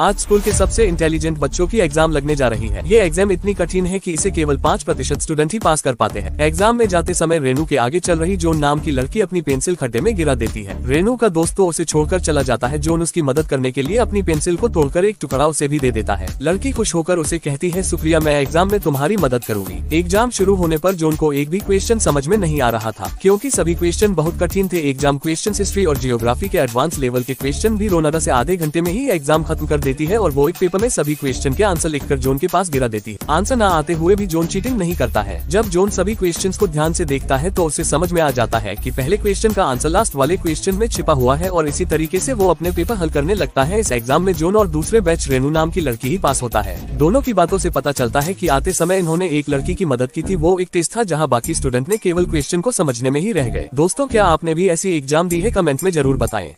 आज स्कूल के सबसे इंटेलिजेंट बच्चों की एग्ज़ाम लगने जा रही है। ये एग्ज़ाम इतनी कठिन है कि इसे केवल पाँच प्रतिशत स्टूडेंट ही पास कर पाते हैं। एग्ज़ाम में जाते समय रेनू के आगे चल रही जोन नाम की लड़की अपनी पेंसिल खड्डे में गिरा देती है। रेनू का दोस्त उसे छोड़कर चला जाता है। जोन उसकी मदद करने के लिए अपनी पेंसिल को तोड़कर एक टुकड़ा उसे भी दे देता है। लड़की खुश होकर उसे कहती है शुक्रिया मैं एग्ज़ाम में तुम्हारी मदद करूँगी। एग्ज़ाम शुरू होने पर जोन को एक भी क्वेश्चन समझ में नहीं आ रहा था, क्योंकि सभी क्वेश्चन बहुत कठिन थे। एग्ज़ाम क्वेश्चन हिस्ट्री और जियोग्राफी के एडवांस लेवल के क्वेश्चन भी रोनादा से आधे घंटे में ही एग्ज़ाम खत्म कर देती है और वो एक पेपर में सभी क्वेश्चन के आंसर लिखकर जोन के पास गिरा देती है। आंसर न आते हुए भी जोन चीटिंग नहीं करता है। जब जोन सभी क्वेश्चन को ध्यान से देखता है तो उसे समझ में आ जाता है कि पहले क्वेश्चन का आंसर लास्ट वाले क्वेश्चन में छिपा हुआ है और इसी तरीके से वो अपने पेपर हल करने लगता है। इस एग्ज़ाम में जोन और दूसरे बैच रेनू नाम की लड़की ही पास होता है। दोनों की बातों से पता चलता है की आते समय इन्होंने एक लड़की की मदद की थी। वो एक टेस्ट था जहाँ बाकी स्टूडेंट ने केवल क्वेश्चन को समझने में ही रह गए। दोस्तों, क्या आपने भी ऐसी एग्ज़ाम दी है? कमेंट में ज़रूर बताएँ।